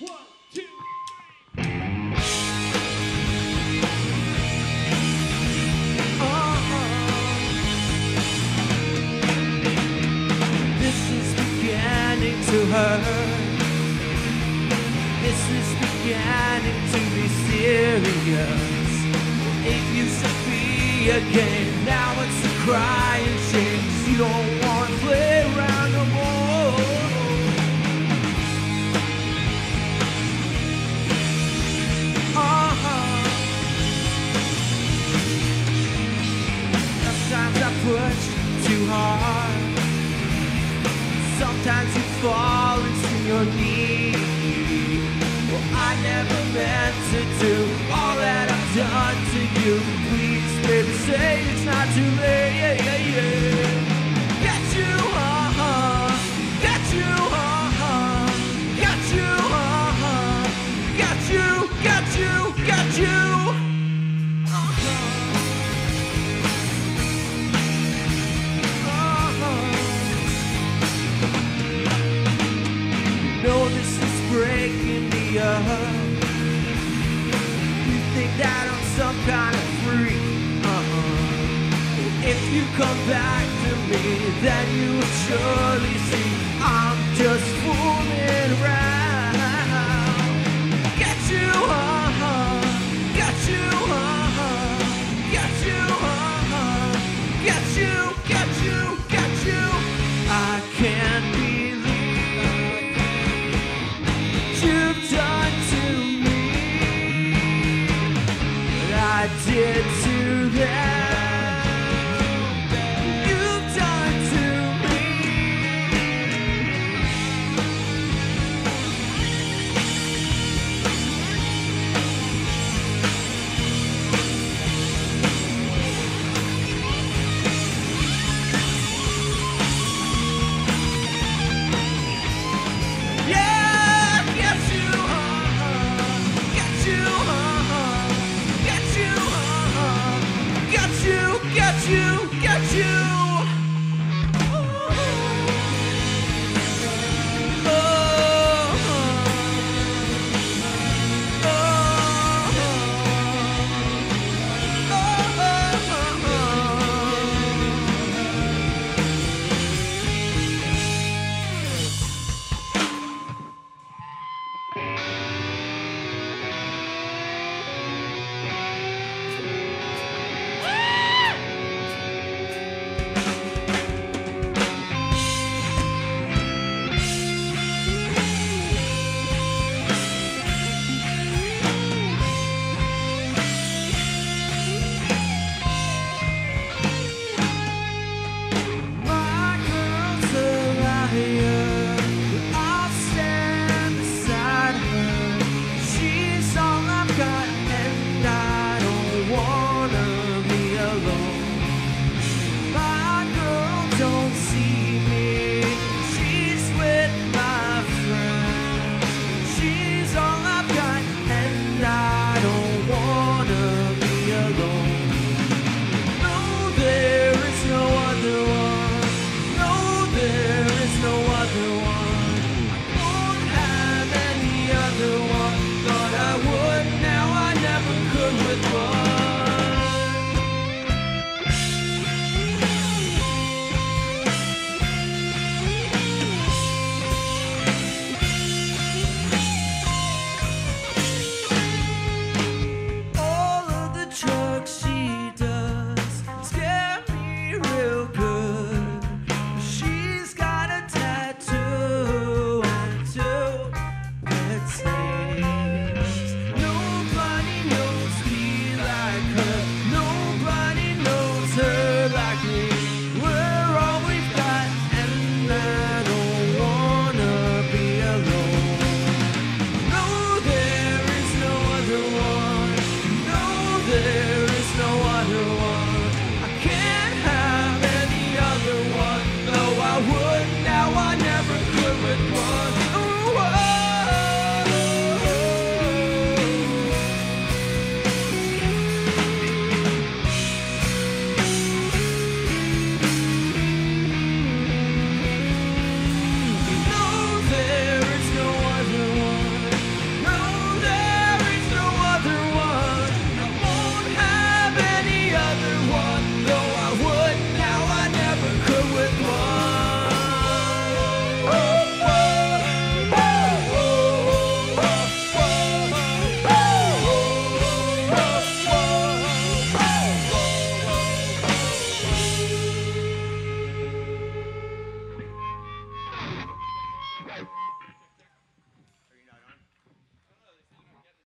This is beginning to be serious. It used to be a game, now it's a crying shame. You don't want to play Sometimes you fall into your knees. Well, I never meant to do all that I've done to you. Please, baby, say it's not too late. Yeah, yeah, yeah. Get you, uh-huh. Get you, uh-huh. Get you, uh-huh. Get you, get you, get you. You think that I'm some kind of freak? Uh-uh. If you come back to me, then you will surely see I'm just fooling around. with one.